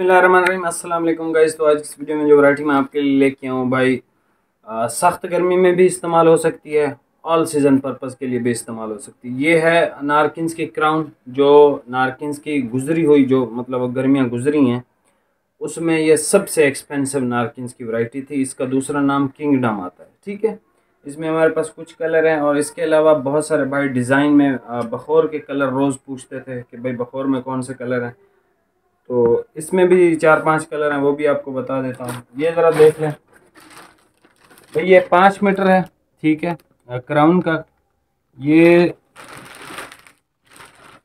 अल्लाम guys. तो आज इस वीडियो में जो वैरायटी मैं आपके लिए लेके आऊँ भाई सख्त गर्मी में भी इस्तेमाल हो सकती है, ऑल सीज़न पर्पज़ के लिए भी इस्तेमाल हो सकती है। ये है नारकिन्स की क्राउन, जो नारकिन्स की गुजरी हुई, जो मतलब गर्मियाँ गुजरी हैं, उसमें ये सबसे एक्सपेंसिव नारकिन्स की वैरायटी थी। इसका दूसरा नाम किंगडम आता है, ठीक है? इसमें हमारे पास कुछ कलर हैं, और इसके अलावा बहुत सारे भाई डिज़ाइन में बखोर के कलर रोज़ पूछते थे कि भाई बखोर में कौन से कलर हैं। तो इसमें भी चार पाँच कलर हैं, वो भी आपको बता देता हूँ। ये ज़रा देख लें। भाई, ये पाँच मीटर है, ठीक है? क्राउन का। ये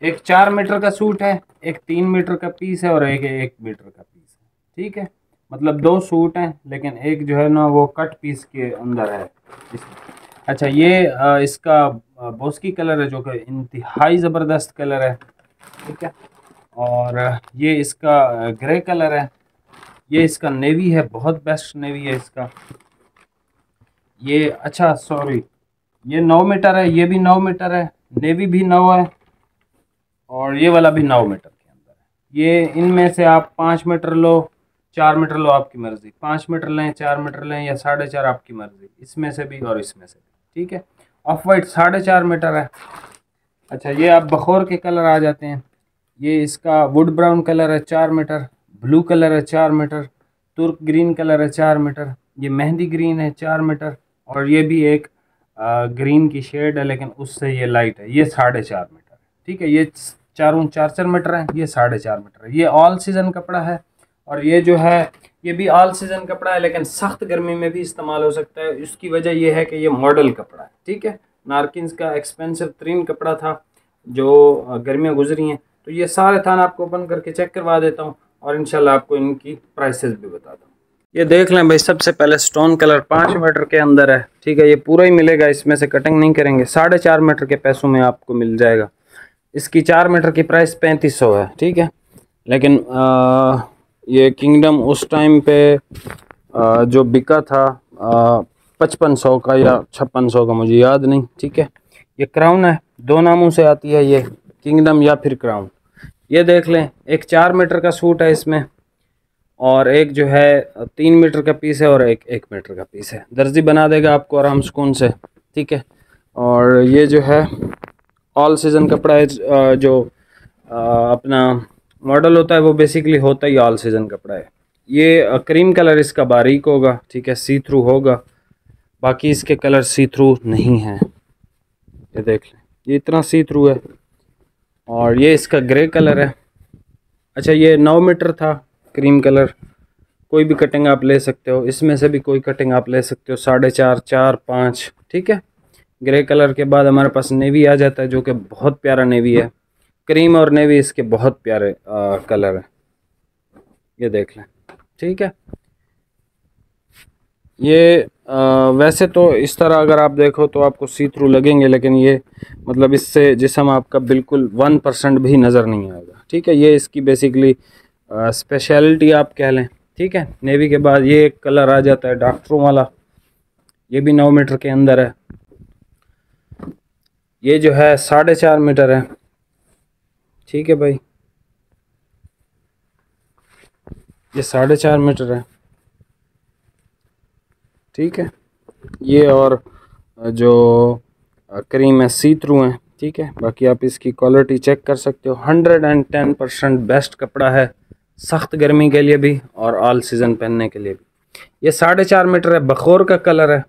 एक चार मीटर का सूट है, एक तीन मीटर का पीस है और एक एक मीटर का पीस है, ठीक है? मतलब दो सूट हैं, लेकिन एक जो है ना, वो कट पीस के अंदर है। अच्छा ये इसका बोस्की कलर है, जो कि इंतहाई ज़बरदस्त कलर है, ठीक है? और ये इसका ग्रे कलर है। ये इसका नेवी है, बहुत बेस्ट नेवी है इसका। ये अच्छा सॉरी, ये नौ मीटर है, ये भी नौ मीटर है, नेवी भी नौ है, और ये वाला भी नौ मीटर के अंदर है। ये, इनमें से आप पाँच मीटर लो, चार मीटर लो आपकी मर्ज़ी। पाँच मीटर लें, चार मीटर लें, या साढ़े चार आपकी मर्ज़ी। इसमें से भी और इसमें से भी, ठीक है? ऑफ़ वाइट साढ़े चार मीटर है। अच्छा ये आप बखोर के कलर आ जाते हैं। ये इसका वुड ब्राउन कलर है चार मीटर ब्लू कलर है चार मीटर तुर्क ग्रीन कलर है चार मीटर ये मेहंदी ग्रीन है चार मीटर और ये भी एक आ, ग्रीन की शेड है लेकिन उससे ये लाइट है ये साढ़े चार मीटर ठीक है? ये चारों चार चार मीटर है ये साढ़े चार मीटर है। ये ऑल सीज़न कपड़ा है और ये जो है ये भी ऑल सीज़न कपड़ा है लेकिन सख्त गर्मी में भी इस्तेमाल हो सकता है। इसकी वजह यह है कि ये मॉडल कपड़ा है ठीक है? नारकिन का एक्सपेंसिव तरीन कपड़ा था जो गर्मियाँ गुजरी हैं। तो ये सारे थान आपको ओपन करके चेक करवा देता हूँ और इनशाला आपको इनकी प्राइसेस भी बता दूँ। ये देख लें भाई सबसे पहले स्टोन कलर पाँच मीटर के अंदर है। ठीक है ये पूरा ही मिलेगा इसमें से कटिंग नहीं करेंगे। साढ़े चार मीटर के पैसों में आपको मिल जाएगा। इसकी चार मीटर की प्राइस पैंतीस सौ है ठीक है? लेकिन आ, ये किंगडम उस टाइम पे आ, जो बिका था पचपन सौ का या छप्पन सौ का मुझे याद नहीं ठीक है? ये क्राउन है दो नामों से आती है ये किंगडम या फिर क्राउन ये देख लें, एक चार मीटर का सूट है इसमें, और एक जो है, तीन मीटर का पीस है और एक एक मीटर का पीस है। दर्जी बना देगा आपको आराम सुकून से, ठीक है? और ये जो है ऑल सीज़न कपड़ा है जो अपना मॉडल होता है, वो बेसिकली होता ही ऑल सीज़न कपड़ा है ये क्रीम कलर इसका बारीक होगा, ठीक है? सी थ्रू होगा। बाकी इसके कलर सी थ्रू नहीं हैं। ये देख लें, ये इतना सी थ्रू है। और ये इसका ग्रे कलर है। अच्छा ये नौ मीटर था क्रीम कलर। कोई भी कटिंग आप ले सकते हो। इसमें से भी कोई कटिंग आप ले सकते हो। साढ़े चार चार पाँच ठीक है? ग्रे कलर के बाद हमारे पास नेवी आ जाता है जो कि बहुत प्यारा नेवी है। क्रीम और नेवी इसके बहुत प्यारे आ, कलर है। ये देख लें ठीक है? ये आ, वैसे तो इस तरह अगर आप देखो तो आपको सी थ्रू लगेंगे लेकिन ये मतलब इससे जिसम आपका बिल्कुल वन परसेंट भी नज़र नहीं आएगा। ठीक है ये इसकी बेसिकली स्पेशलिटी आप कह लें। ठीक है नेवी के बाद ये एक कलर आ जाता है डॉक्टरों वाला। ये भी नौ मीटर के अंदर है। ये जो है साढ़े चार मीटर है। ठीक है भाई। ये साढ़े चार मीटर है। ठीक है? ये और जो क्रीम है सी थ्रू है, ठीक है? बाकी आप इसकी क्वालिटी चेक कर सकते हो। Hundred and ten percent best कपड़ा है, सख्त गर्मी के लिए भी और ऑल सीज़न पहनने के लिए भी। ये साढ़े चार मीटर है, बखोर का कलर है।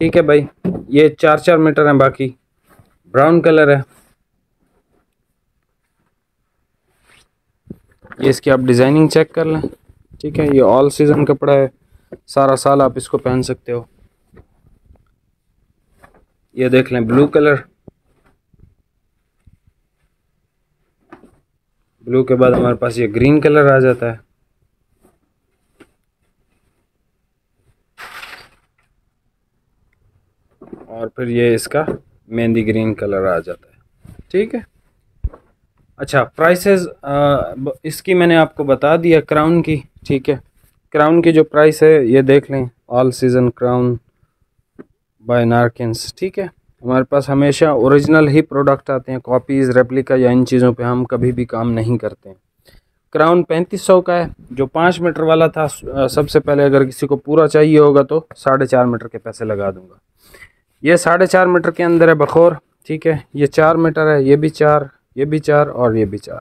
ठीक है भाई? ये चार चार मीटर है बाकी। ब्राउन कलर है। ये इसकी आप डिज़ाइनिंग चेक कर लें। ठीक है? ये ऑल सीज़न कपड़ा है। सारा साल आप इसको पहन सकते हो। ये देख लें ब्लू कलर ब्लू के बाद हमारे पास ये ग्रीन कलर आ जाता है। और फिर ये इसका मेहंदी ग्रीन कलर आ जाता है। ठीक है? अच्छा प्राइसेस इसकी मैंने आपको बता दिया क्राउन की। ठीक है? क्राउन की जो प्राइस है, ये देख लें। All season crown by Narkins ठीक है? हमारे पास हमेशा ओरिजिनल ही प्रोडक्ट आते हैं कॉपीज़ रेप्लिका या इन चीज़ों पे हम कभी भी काम नहीं करते। हैं क्राउन पैंतीस सौ का है, जो पाँच मीटर वाला था सबसे पहले अगर किसी को पूरा चाहिए होगा तो साढ़े चार मीटर के पैसे लगा दूँगा। ये साढ़े चार मीटर के अंदर है बखोर, ठीक है? ये चार मीटर है, ये भी चार, ये भी चार और ये भी चार।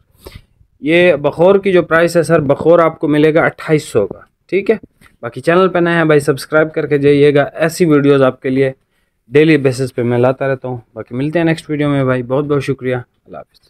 ये बखोर की जो प्राइस है सर, बखोर आपको मिलेगा अट्ठाईस सौ का। ठीक है? बाकी चैनल पर नए हैं भाई, सब्सक्राइब करके जाइएगा। ऐसी वीडियोज़ आपके लिए डेली बेसिस पे मैं लाता रहता हूँ। बाकी मिलते हैं नेक्स्ट वीडियो में भाई बहुत बहुत शुक्रिया। अल्लाह हाफ़िज़।